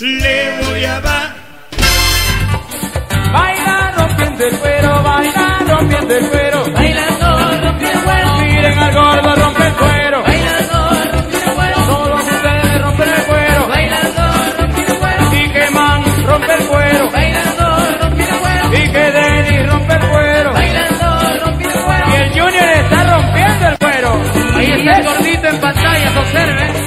le voy a dar. Baila rompiendo el cuero, baila rompiendo el cuero. Bailando rompiendo el cuero. Miren al gordo rompe el cuero. Bailando rompiendo el cuero. Solo ustedes rompen el cuero. Bailando rompiendo el cuero. Y que man rompe el cuero. Bailando rompiendo el cuero. Y que Denis rompe el cuero. Bailando rompiendo el cuero. Y el Junior está rompiendo el cuero. Ahí está el gordito en pantalla, observen.